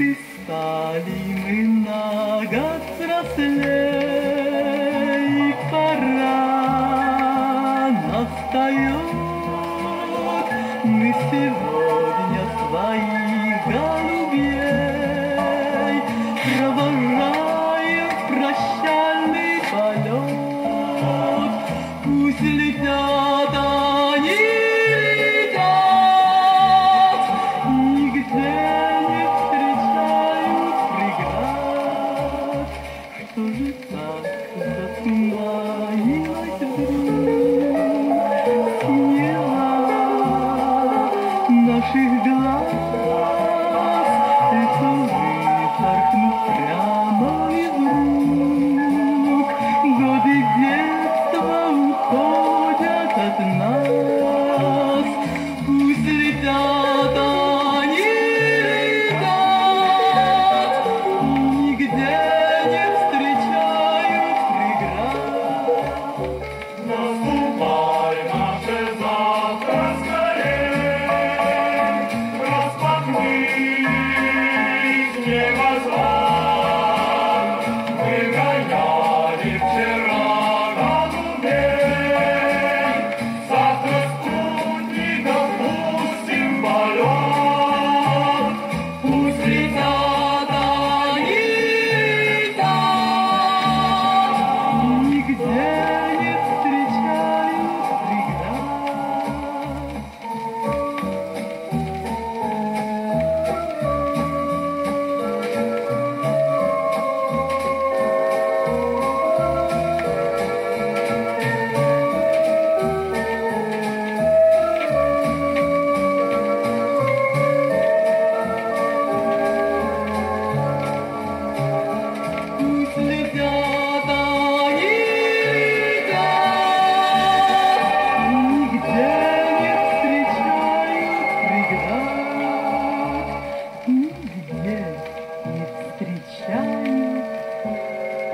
ты стали мы год взрослей, пора настает. Мы сегодня своих голубей провожаем прощальный полет. Пусть летят Mm-hmm.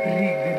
Yeah.